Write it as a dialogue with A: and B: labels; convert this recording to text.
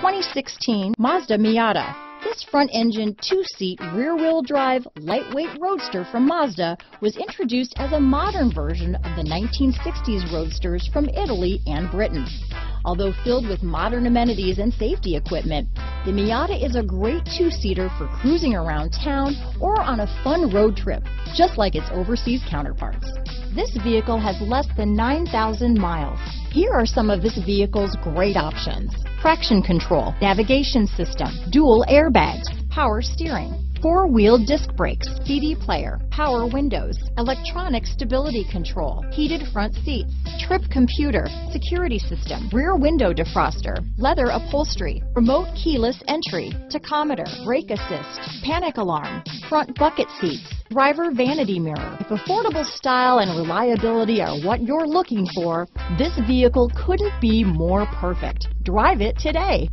A: 2016 Mazda Miata. This front-engine, two-seat, rear-wheel drive, lightweight roadster from Mazda was introduced as a modern version of the 1960s roadsters from Italy and Britain. Although filled with modern amenities and safety equipment, the Miata is a great two-seater for cruising around town or on a fun road trip, just like its overseas counterparts. This vehicle has less than 9,000 miles. Here are some of this vehicle's great options. Traction control, navigation system, dual airbags, power steering, four-wheel disc brakes, CD player, power windows, electronic stability control, heated front seats, trip computer, security system, rear window defroster, leather upholstery, remote keyless entry, tachometer, brake assist, panic alarm, front bucket seats, driver vanity mirror. If affordable style and reliability are what you're looking for, this vehicle couldn't be more perfect. Drive it today.